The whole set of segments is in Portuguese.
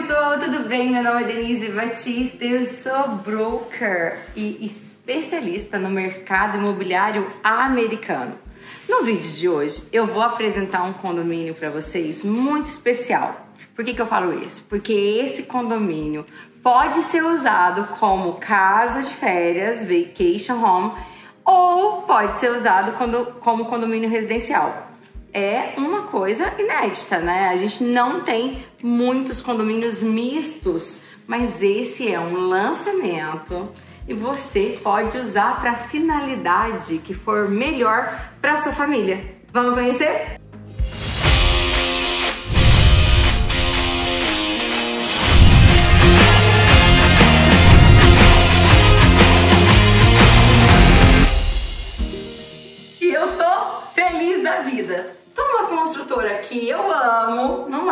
pessoal, tudo bem? Meu nome é Denise Batista, eu sou broker e especialista no mercado imobiliário americano. No vídeo de hoje eu vou apresentar um condomínio para vocês muito especial. Por que, que eu falo isso? Porque esse condomínio pode ser usado como casa de férias, vacation home, ou pode ser usado como condomínio residencial é uma coisa inédita, né? A gente não tem muitos condomínios mistos, mas esse é um lançamento e você pode usar para a finalidade que for melhor para sua família. Vamos conhecer?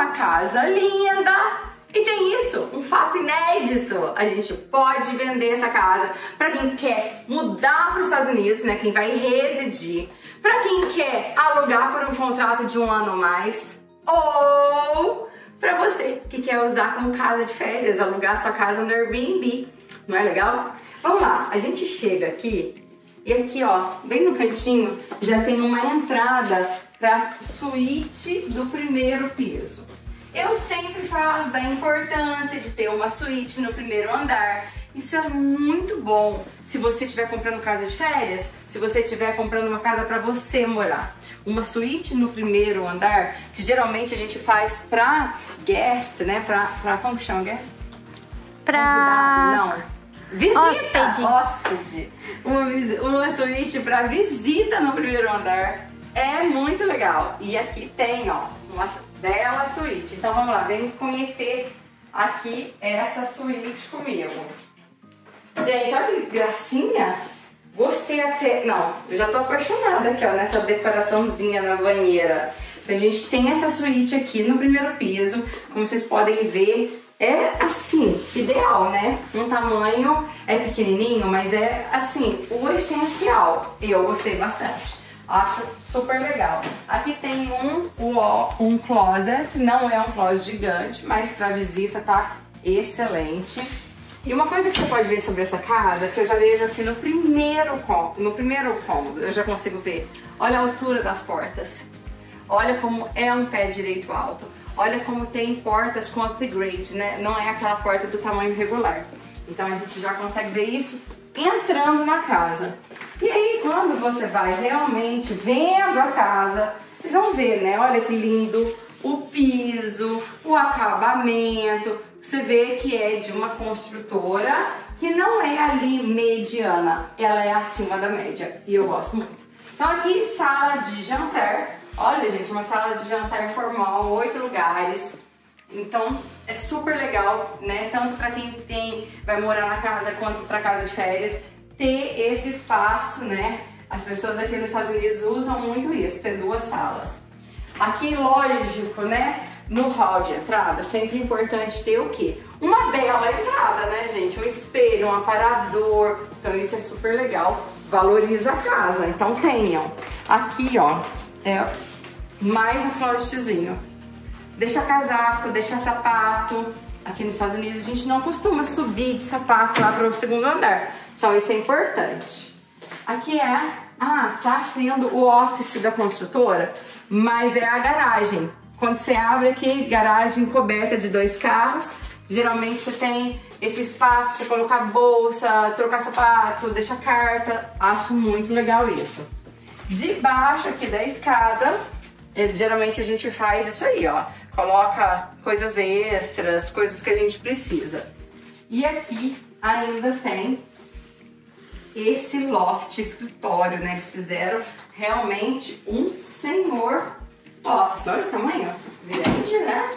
Casa linda. E tem isso, um fato inédito. A gente pode vender essa casa para quem quer mudar para os Estados Unidos, né? Quem vai residir. Para quem quer alugar por um contrato de um ano ou mais. Ou para você que quer usar como casa de férias, alugar sua casa no Airbnb. Não é legal? Vamos lá, a gente chega aqui e aqui, ó, bem no cantinho, já tem uma entrada para suíte do primeiro piso. Eu sempre falo da importância de ter uma suíte no primeiro andar. Isso é muito bom se você estiver comprando casa de férias, se você estiver comprando uma casa para você morar. Uma suíte no primeiro andar, que geralmente a gente faz para guest, né? Para pra como que chama guest? Pra... Não. Visita, hóspede. hóspede. Uma, uma suíte para visita no primeiro andar é muito legal. E aqui tem, ó, uma bela suíte. Então vamos lá, vem conhecer aqui essa suíte comigo. Gente, olha que gracinha. Gostei até... Não, eu já tô apaixonada aqui, ó, nessa decoraçãozinha na banheira. Então, a gente tem essa suíte aqui no primeiro piso. Como vocês podem ver, é assim, ideal, né? Um tamanho é pequenininho, mas é assim, o essencial. E eu gostei bastante. Acho super legal. Aqui tem um um closet, não é um closet gigante, mas para visita tá excelente. E uma coisa que você pode ver sobre essa casa, que eu já vejo aqui no primeiro, no primeiro cômodo, eu já consigo ver. Olha a altura das portas. Olha como é um pé direito alto. Olha como tem portas com upgrade, né? Não é aquela porta do tamanho regular. Então a gente já consegue ver isso entrando na casa. E aí, quando você vai realmente vendo a casa, vocês vão ver, né? Olha que lindo o piso, o acabamento. Você vê que é de uma construtora que não é ali mediana, ela é acima da média. E eu gosto muito. Então aqui, sala de jantar. Olha, gente, uma sala de jantar formal, oito lugares. Então é super legal, né? Tanto para quem tem vai morar na casa quanto para casa de férias ter esse espaço, né? As pessoas aqui nos Estados Unidos usam muito isso, ter duas salas. Aqui, lógico, né? No hall de entrada, sempre importante ter o quê? Uma bela entrada, né, gente? Um espelho, um aparador. Então isso é super legal. Valoriza a casa. Então tenham. Aqui, ó, é mais um closetzinho. Deixa casaco, deixa sapato. Aqui nos Estados Unidos a gente não costuma subir de sapato lá para o segundo andar. Então isso é importante. Aqui é, ah, tá sendo o office da construtora, mas é a garagem. Quando você abre aqui, garagem coberta de dois carros, geralmente você tem esse espaço para colocar bolsa, trocar sapato, deixar carta. Acho muito legal isso. Debaixo aqui da escada, eh, geralmente a gente faz isso aí, ó. Coloca coisas extras, coisas que a gente precisa. E aqui ainda tem esse loft escritório, né? Eles fizeram realmente um senhor office. Olha o tamanho, grande, né?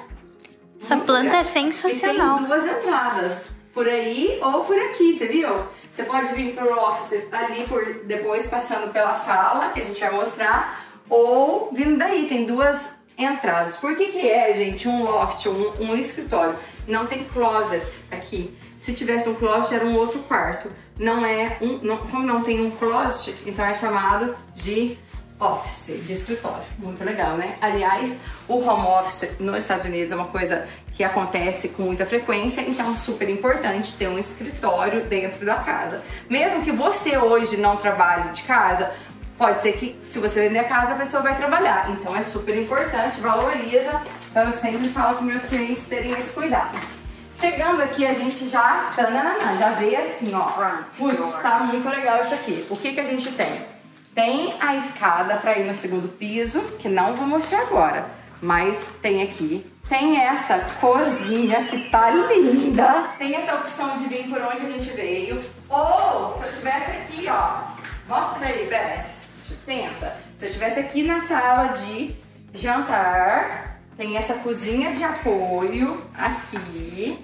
Essa Muito planta grande. é sensacional. E tem duas entradas, por aí ou por aqui, você viu? Você pode vir pro office ali por depois passando pela sala, que a gente vai mostrar, ou vindo daí, tem duas entradas. Por que que é, gente, um loft, um, um escritório? Não tem closet aqui. Se tivesse um closet, era um outro quarto. Não é um, não, como não tem um closet, então é chamado de office, de escritório. Muito legal, né? Aliás, o home office nos Estados Unidos é uma coisa que acontece com muita frequência, então é super importante ter um escritório dentro da casa. Mesmo que você hoje não trabalhe de casa, pode ser que se você vender a casa, a pessoa vai trabalhar. Então é super importante, valoriza. Então eu sempre falo para meus clientes terem esse cuidado. Chegando aqui, a gente já, tananana, já vê assim, ó. Putz, tá muito legal isso aqui. O que que a gente tem? Tem a escada para ir no segundo piso, que não vou mostrar agora, mas tem aqui. Tem essa cozinha que tá linda. Tem essa opção de vir por onde a gente veio. Ou, se eu tivesse aqui, ó, mostra aí, Beth, tenta. Se eu tivesse aqui na sala de jantar, tem essa cozinha de apoio aqui.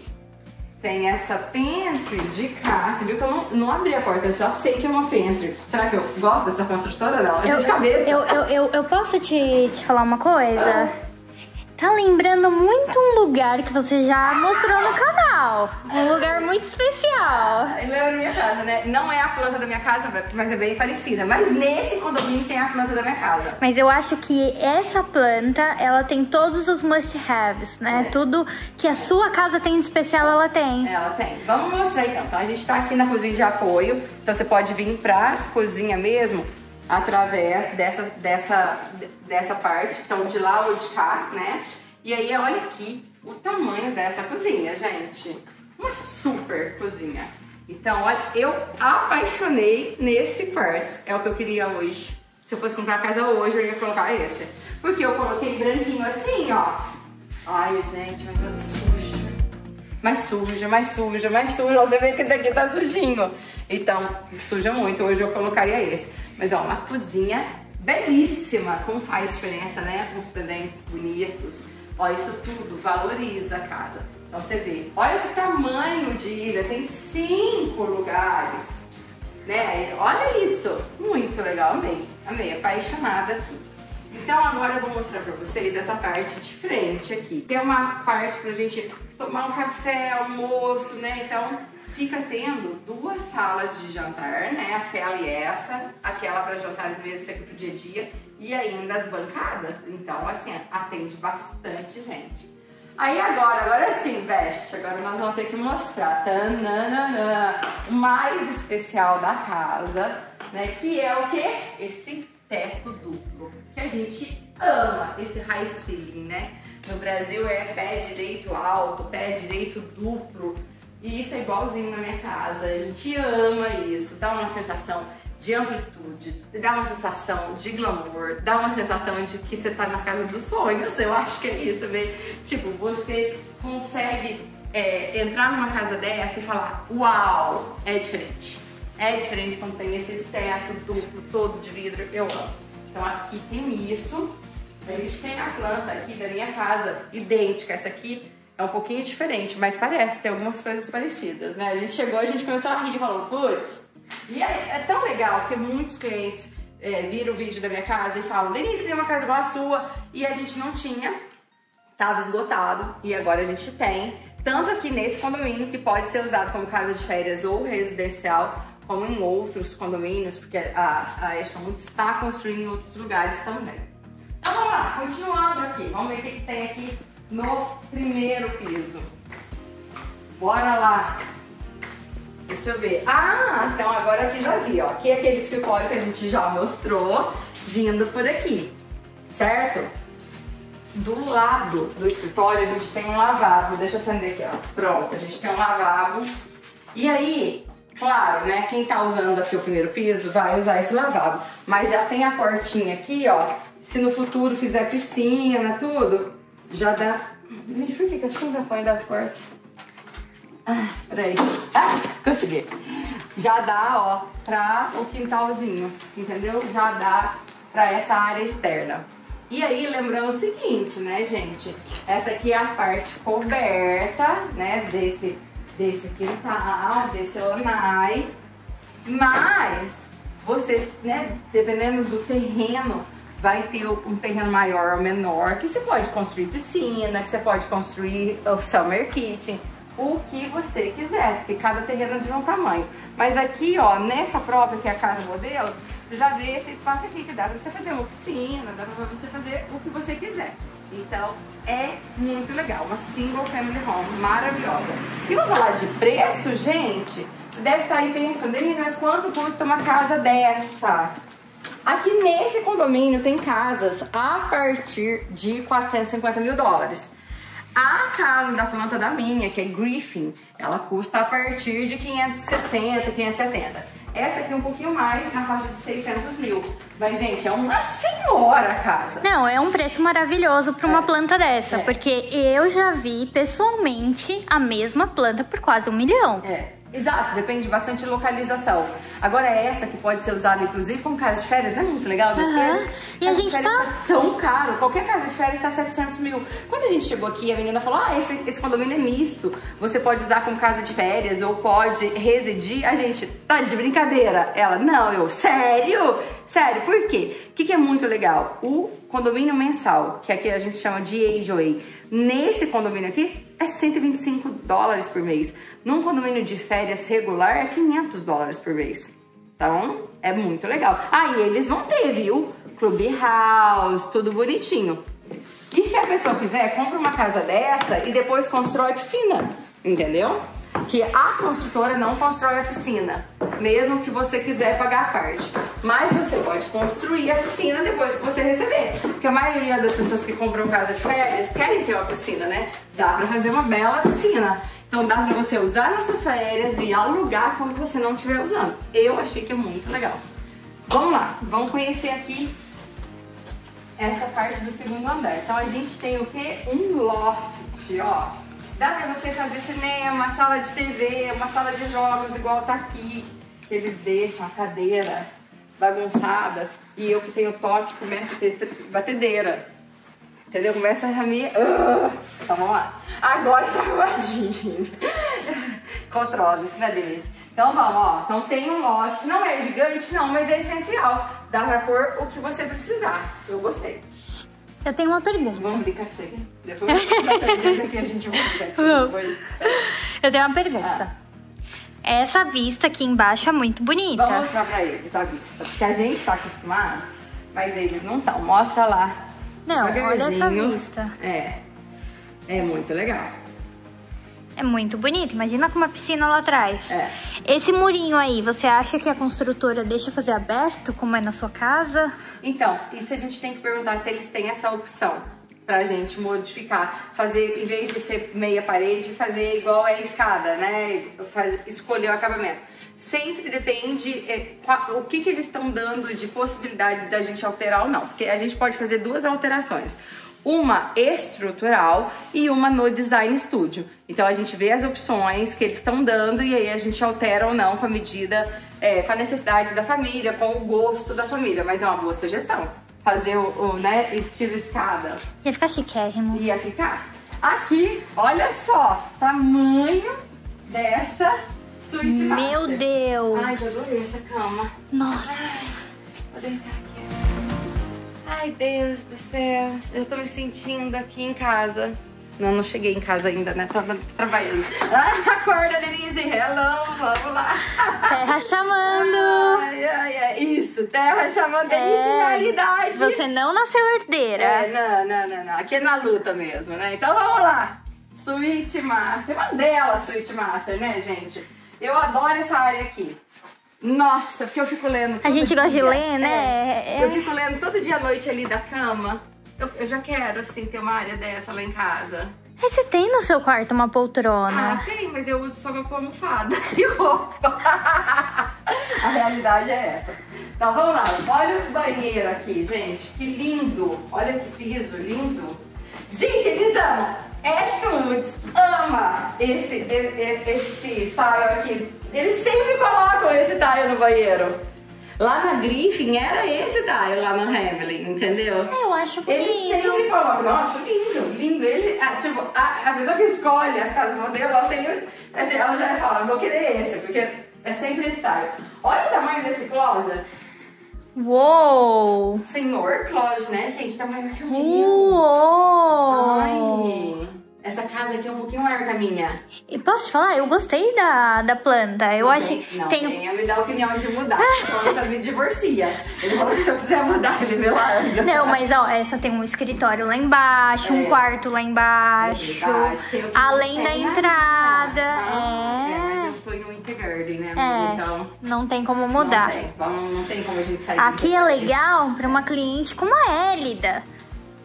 Tem essa pantry de cá. Você viu que eu não, não abri a porta, eu já sei que é uma pantry. Será que eu gosto dessa construtora? Não, é eu, de cabeça. Eu, eu, eu, eu, posso te, te falar uma coisa? Ah. Tá lembrando muito um lugar que você já mostrou no canal. Um lugar muito especial. Ele é na minha casa, né? Não é a planta da minha casa, mas é bem parecida. Mas nesse condomínio tem a planta da minha casa. Mas eu acho que essa planta, ela tem todos os must-haves, né? É. Tudo que a sua casa tem de especial, ela tem. Ela tem. Vamos mostrar então. Então a gente tá aqui na cozinha de apoio. Então você pode vir pra cozinha mesmo através dessa, dessa, dessa parte, então de lá ou de cá, né? E aí, olha aqui o tamanho dessa cozinha, gente. Uma super cozinha. Então, olha, eu apaixonei nesse quartzo. É o que eu queria hoje. Se eu fosse comprar a casa hoje, eu ia colocar esse. Porque eu coloquei branquinho assim, ó. Ai, gente, mas tá sujo. Mais sujo, mais sujo, mais sujo. Você vê que daqui tá sujinho. Então, suja muito. Hoje eu colocaria esse. Mas ó, uma cozinha belíssima, como faz diferença, né? Com os pendentes bonitos. Ó, isso tudo valoriza a casa. Então você vê, olha que tamanho de ilha, tem cinco lugares, né? Olha isso, muito legal, amei, amei, apaixonada aqui. Então agora eu vou mostrar pra vocês essa parte de frente aqui, que é uma parte pra gente tomar um café, almoço, né? Então fica tendo duas salas de jantar, né? Aquela e essa, aquela para jantares mesmo seco pro dia a dia e ainda as bancadas. Então, assim, atende bastante gente. Aí agora, agora sim, veste. Agora nós vamos ter que mostrar tananana, o mais especial da casa, né? Que é o quê? Esse teto duplo, que a gente ama, esse high ceiling, né? No Brasil é pé direito alto, pé direito duplo. E isso é igualzinho na minha casa. A gente ama isso, dá uma sensação de amplitude, dá uma sensação de glamour, dá uma sensação de que você tá na casa dos sonhos. Eu acho que é isso, ver. Tipo, você consegue é, entrar numa casa dessa e falar: Uau, é diferente. É diferente quando tem esse teto duplo, todo de vidro. Eu amo. Então aqui tem isso. A gente tem a planta aqui da minha casa, idêntica. Essa aqui é um pouquinho diferente, mas parece ter algumas coisas parecidas, né? A gente chegou, a gente começou a rir e falou, putz. E é, é, tão legal, porque muitos clientes é, viram o vídeo da minha casa e falam, Denise, queria uma casa igual a sua. E a gente não tinha, tava esgotado, e agora a gente tem. Tanto aqui nesse condomínio, que pode ser usado como casa de férias ou residencial, como em outros condomínios, porque a, a Eston está construindo em outros lugares também. Então vamos lá, continuando aqui, vamos ver o que, que tem aqui no primeiro piso. Bora lá. Deixa eu ver. Ah, então agora aqui já vi, ó. Aqui é aquele escritório que a gente já mostrou, vindo por aqui, certo? Do lado do escritório a gente tem um lavabo. Deixa eu acender aqui, ó. Pronto, a gente tem um lavabo. E aí, claro, né, quem tá usando aqui o primeiro piso vai usar esse lavabo. Mas já tem a portinha aqui, ó. Se no futuro fizer piscina, tudo, já dá. Gente, por que, que assim já põe da porta? Ah, peraí. Ah, consegui. Já dá, ó, pra o quintalzinho, entendeu? Já dá pra essa área externa. E aí, lembrando o seguinte, né, gente? Essa aqui é a parte coberta, né, desse, desse quintal, desse lanai. Mas, você, né, dependendo do terreno, vai ter um terreno maior ou menor, que você pode construir piscina, que você pode construir o summer kitchen, o que você quiser, porque cada terreno é de um tamanho. Mas aqui, ó, nessa própria que é a casa modelo, você já vê esse espaço aqui, que dá pra você fazer uma piscina, dá pra você fazer o que você quiser. Então, é muito legal. Uma single family home maravilhosa. E vou falar de preço, gente. Você deve estar aí pensando, mas quanto custa uma casa dessa? Aqui nesse condomínio tem casas a partir de 450 mil dólares. A casa da planta da minha, que é Griffin, ela custa a partir de 560, 570. Essa aqui é um pouquinho mais, na faixa de 600 mil. Mas, gente, é uma senhora a casa. Não, é um preço maravilhoso para uma é. planta dessa. É. Porque eu já vi pessoalmente a mesma planta por quase um milhão. É. Exato, depende bastante de localização. Agora essa que pode ser usada inclusive como casa de férias, não é muito legal desse uhum. E a gente tá... tá... tão caro, qualquer casa de férias tá 700 mil. Quando a gente chegou aqui, a menina falou, ah, esse, esse condomínio é misto, você pode usar como casa de férias ou pode residir. A gente, tá de brincadeira? Ela, não, eu, sério? Sério, por quê? O que, que é muito legal? O condomínio mensal, que aqui a gente chama de HOA, nesse condomínio aqui, é 125 dólares por mês. Num condomínio de férias regular é 500 dólares por mês. Então, é muito legal. Aí ah, eles vão ter, viu? Clubhouse, tudo bonitinho. E se a pessoa quiser, compra uma casa dessa e depois constrói piscina, entendeu? Que a construtora não constrói a piscina, mesmo que você quiser pagar a parte. Mas você pode construir a piscina depois que você receber. Porque a maioria das pessoas que compram casa de férias querem ter uma piscina, né? Dá pra fazer uma bela piscina. Então dá pra você usar nas suas férias e alugar quando você não estiver usando. Eu achei que é muito legal. Vamos lá, vamos conhecer aqui essa parte do segundo andar. Então a gente tem o que? Um loft, ó. Dá pra você fazer cinema, sala de TV, uma sala de jogos igual tá aqui. Eles deixam a cadeira bagunçada e eu que tenho toque começo a ter batedeira. Entendeu? Começa a me... Uh, então vamos lá. Agora tá arrumadinho. Controla-se, né, Denise? Então vamos, ó. Então tem um lote, não é gigante, não, mas é essencial. Dá pra pôr o que você precisar. Eu gostei. Eu tenho uma pergunta. Vamos brincar com você. Depois aqui a gente vai depois. Eu tenho uma pergunta. Ah. Essa vista aqui embaixo é muito bonita. Vamos mostrar pra eles a vista. Porque a gente tá acostumado, mas eles não estão. Mostra lá não, olha essa vista. É. É muito legal. É muito bonito. Imagina com uma piscina lá atrás. É. Esse murinho aí, você acha que a construtora deixa fazer aberto, como é na sua casa? Então, isso a gente tem que perguntar se eles têm essa opção pra gente modificar. Fazer, em vez de ser meia parede, fazer igual a escada, né? Faz, escolher o acabamento sempre depende é, o que, que eles estão dando de possibilidade da gente alterar ou não. Porque a gente pode fazer duas alterações. Uma estrutural e uma no Design Studio. Então a gente vê as opções que eles estão dando e aí a gente altera ou não com a medida, é, com a necessidade da família, com o gosto da família. Mas é uma boa sugestão. Fazer o, o né, estilo escada. Ia ficar chiquérrimo. Ia ficar. Aqui, olha só, tamanho dessa Suíte Meu master. Deus! Ai, eu adorei essa cama. Nossa! Ai, vou deitar. Ai, Deus do céu. Eu tô me sentindo aqui em casa. Não, não cheguei em casa ainda, né? Tava trabalhando. Ah, acorda, Denise. Hello, vamos lá. Terra chamando. Ai, ai, ai. Isso, terra chamando. É, Denise, realidade. Você não nasceu herdeira. É, não, não, não, não. Aqui é na luta mesmo, né? Então vamos lá. Suíte Master. Uma dela, Suíte Master, né, gente? Eu adoro essa área aqui. Nossa, porque eu fico lendo. a gente dia. gosta de ler, né? É. Eu fico lendo todo dia à noite ali da cama. Eu, eu, já quero, assim, ter uma área dessa lá em casa. Você tem no seu quarto uma poltrona? Ah, tem, mas eu uso só meu almofada e roupa. a realidade é essa. Então vamos lá, olha o banheiro aqui, gente. Que lindo. Olha que piso lindo. Gente, eles amam. Ashton Woods ama esse, esse, esse tile aqui. Eles sempre colocam esse tile no banheiro. Lá na Griffin era esse tile lá no Hamlin, entendeu? É, eu acho bonito. Eles sempre colocam. Não, acho lindo, lindo. Ele, a, tipo, a, a pessoa que escolhe as casas modelo, ela, tem, assim, ela já fala, vou querer esse, porque é sempre esse tile. Olha o tamanho desse closet. Uou! Senhor closet, né, gente? Tamanho de um Uou! Ai... Essa casa aqui é um pouquinho maior que a minha. E posso te falar, eu gostei da, da planta. Eu não acho que não tem. venha me dar a opinião de mudar. Lucas me divorcia. Ele falou que se eu quiser mudar, ele me larga. Não, mas ó, essa tem um escritório lá embaixo, um É. quarto lá embaixo. É além não da entrada. Ah, é. mas eu Winter Garden, né? É, Então, não tem como não mudar. tem. Vamos, não tem como a gente sair. Aqui é legal pra uma cliente como a Élida.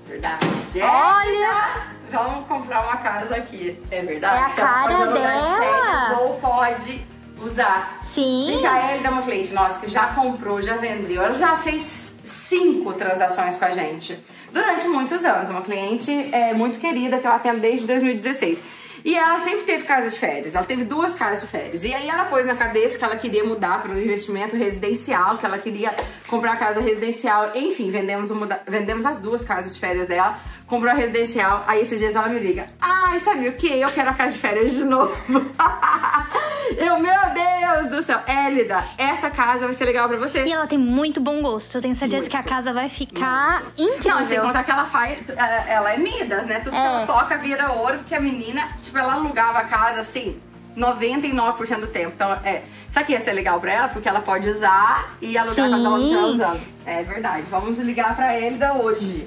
Verdade. Olha! Vamos comprar uma casa aqui. É verdade? É a ela cara pode dela. férias Ou pode usar. Sim. Gente, a Elida é uma cliente nossa que já comprou, já vendeu. Ela já fez cinco transações com a gente. Durante muitos anos. Uma cliente é, muito querida que eu atendo desde 2016. E ela sempre teve casa de férias. Ela teve duas casas de férias. E aí ela pôs na cabeça que ela queria mudar para o investimento residencial, que ela queria comprar casa residencial. Enfim, vendemos, muda- vendemos as duas casas de férias dela. Comprou a residencial. Aí esses dias ela me liga. Ai, sabe o que? Eu quero a casa de férias de novo. eu, meu Deus do céu. Élida, essa casa vai ser legal pra você. E ela tem muito bom gosto. Eu tenho certeza que a casa vai ficar Não, sem incrível. contar que ela faz. ela- Ela é Midas, né? Tudo que É. ela toca vira ouro, porque a menina, tipo, ela alugava a casa assim. 99% do tempo. Então, é. Sabe que ia ser legal pra ela? Porque ela pode usar e alugar Sim. um estiver usando. É verdade. Vamos ligar pra Elida hoje.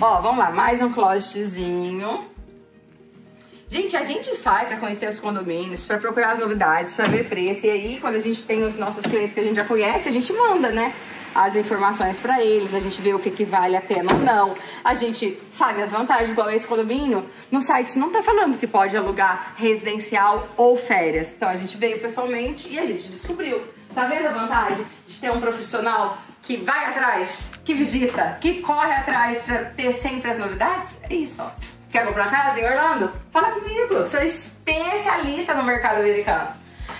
Ó, vamos lá. Mais um closetzinho. Gente, a gente sai pra conhecer os condomínios, pra procurar as novidades, pra ver preço. E aí, quando a gente tem os nossos clientes que a gente já conhece, a gente manda, né? As informações pra eles, a gente vê o que, que vale a pena ou não. A gente sabe as vantagens, igual esse condomínio. No site não tá falando que pode alugar residencial ou férias. Então a gente veio pessoalmente e a gente descobriu. Tá vendo a vantagem de ter um profissional que vai atrás, que visita, que corre atrás pra ter sempre as novidades? É isso, ó. Quer comprar casa em Orlando? Fala comigo. Sou especialista no mercado americano.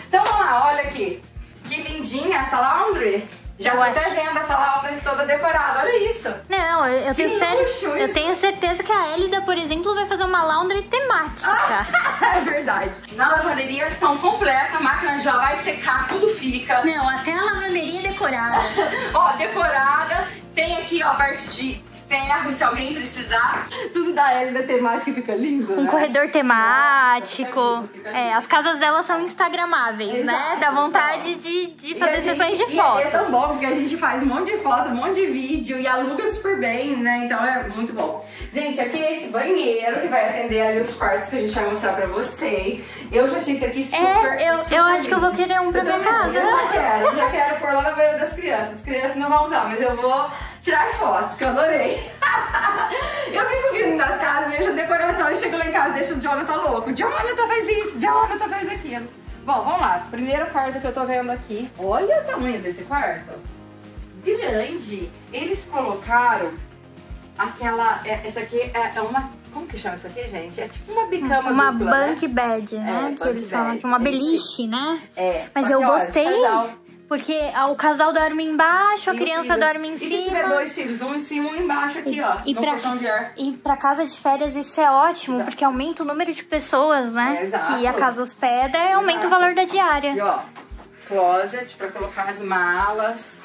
Então vamos lá, olha aqui. Que lindinha essa laundry. Já Eu tô até vendo essa laundry toda decorada. Olha isso. Não, eu, eu tenho luxo eu tenho certeza que a Elida, por exemplo, vai fazer uma laundry temática. é verdade. Na lavanderia tão completa, a máquina já vai secar, tudo fica. Não, até a lavanderia decorada. ó, decorada. Tem aqui, ó, parte de ferro, se alguém precisar. Tudo da Elida temática fica lindo, Um né? corredor temático. Fica lindo, fica É, lindo. as casas dela são instagramáveis, né? Exato, Dá vontade de, de E fazer a sessões gente- de e fotos. É tão bom porque a gente faz um monte de foto, um monte de vídeo e aluga super bem, né? Então é muito bom. Gente, aqui é esse banheiro que vai atender ali os quartos que a gente vai mostrar pra vocês. Eu já achei isso aqui super. É, eu, super eu acho que eu vou lindo. querer um pra Eu minha também, casa. Eu já quero, eu já quero pôr lá na beira das crianças. As crianças não vão usar, mas eu vou tirar fotos, que eu adorei. eu fico vindo nas casas, vejo a decoração e chego lá em casa, deixo o Jonathan louco. Jonathan faz isso, Jonathan faz aquilo. Bom, vamos lá. Primeiro quarto que eu tô vendo aqui. Olha o tamanho desse quarto. Grande. Eles colocaram aquela. é- Essa aqui é é uma. Como que chama isso aqui, gente? É tipo uma bicama Uma dupla, né? bunk bed, né? É, que eles falam aqui, uma é aí. beliche, né? É, Mas eu que, olha, gostei. Porque ah, o casal dorme embaixo, a E criança dorme em e cima. se tiver dois filhos, um em cima e um embaixo aqui, ó. E no pra, colchão de ar. e pra casa de férias isso é ótimo, Exato. porque aumenta o número de pessoas, né? É, exato. que a casa hospeda e aumenta o valor da diária. E ó, closet pra colocar as malas.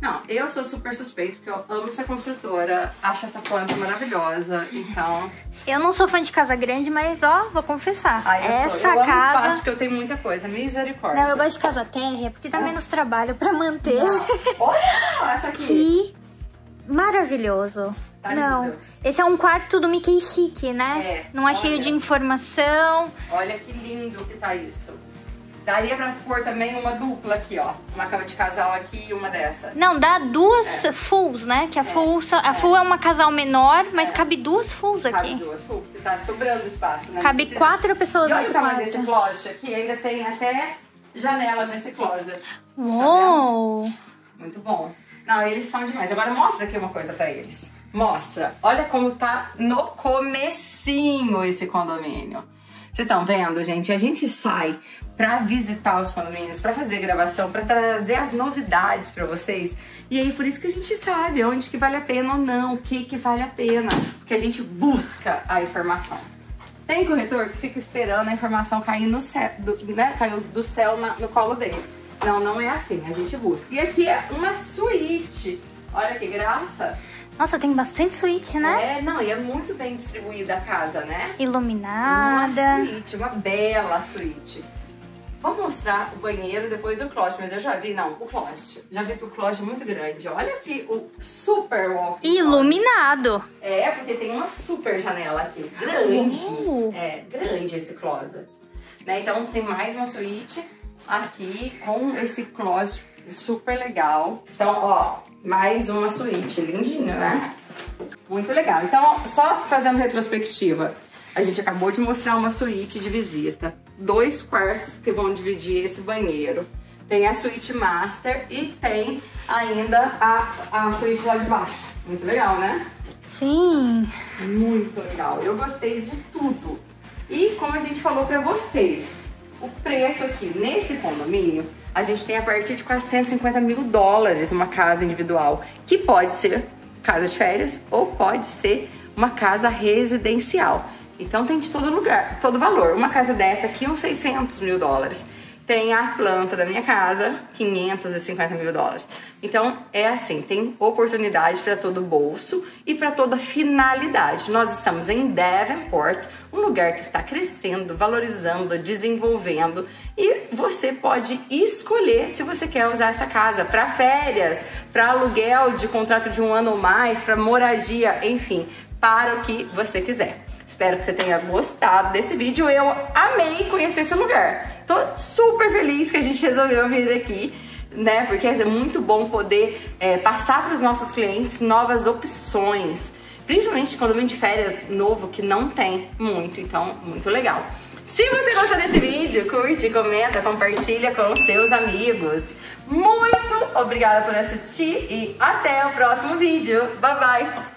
Não, eu sou super suspeito porque eu amo essa construtora, acho essa planta maravilhosa, então. Eu não sou fã de casa grande, mas ó, vou confessar. Ai, eu essa sou. Eu amo espaço casa. porque eu tenho muita coisa, misericórdia. Não, eu gosto de casa térrea, porque dá menos trabalho pra manter. Olha essa aqui. que maravilhoso. Tá não, lindo. esse é um quarto do Mickey chique, né? É, não é cheio olha. de informação. Olha que lindo que tá isso. Daria pra pôr também uma dupla aqui, ó. Uma cama de casal aqui e uma dessa. Não, dá duas É. fulls, né? Que a full, só- a full é uma casal menor, mas cabe duas fulls Cabe aqui. duas, uh, porque tá sobrando espaço, né? Cabe precisa- quatro pessoas E olha nesse o tamanho desse quarto. closet aqui, ainda tem até janela nesse closet. Uou! Muito bom. Não, eles são demais. Agora mostra aqui uma coisa pra eles. Mostra. Olha como tá no comecinho esse condomínio. Vocês estão vendo, gente? A gente sai pra visitar os condomínios, pra fazer gravação, pra trazer as novidades pra vocês. E aí por isso que a gente sabe onde que vale a pena ou não, o que que vale a pena, porque a gente busca a informação. Tem corretor que fica esperando a informação cair no céu, do, né? Caiu do céu na- no colo dele. Não, não é assim, a gente busca. E aqui é uma suíte. Olha que graça. Nossa, tem bastante suíte, né? É, não, e é muito bem distribuída a casa, né? Iluminada. Uma suíte, uma bela suíte. Vou mostrar o banheiro, depois o closet, mas eu já vi, não, o closet. Já vi que o closet é muito grande. Olha aqui o super walk. Iluminado. É, porque tem uma super janela aqui, grande. Uh. É, grande esse closet. Né? Então tem mais uma suíte aqui com esse closet super legal. Então, ó, mais uma suíte, lindinho, né? Muito legal. Então, só fazendo retrospectiva, a gente acabou de mostrar uma suíte de visita. Dois quartos que vão dividir esse banheiro. Tem a suíte master e tem ainda a, a suíte lá de baixo. Muito legal, né? Sim. Muito legal. Eu gostei de tudo. E como a gente falou pra vocês, o preço aqui nesse condomínio, a gente tem a partir de 450 mil dólares uma casa individual, que pode ser casa de férias ou pode ser uma casa residencial. Então tem de todo lugar, todo valor. Uma casa dessa aqui, uns 600 mil dólares. Tem a planta da minha casa, 550 mil dólares. Então é assim, tem oportunidade para todo bolso e para toda finalidade. Nós estamos em Davenport, um lugar que está crescendo, valorizando, desenvolvendo e você pode escolher se você quer usar essa casa para férias, para aluguel de contrato de um ano ou mais, para moradia, enfim, para o que você quiser. Espero que você tenha gostado desse vídeo. Eu amei conhecer esse lugar. Tô super feliz que a gente resolveu vir aqui, né? Porque é muito bom poder é, passar para os nossos clientes novas opções. Principalmente quando vem de férias novo, que não tem muito. Então, muito legal. Se você gostou desse vídeo, curte, comenta, compartilha com seus amigos. Muito obrigada por assistir e até o próximo vídeo. Bye, bye!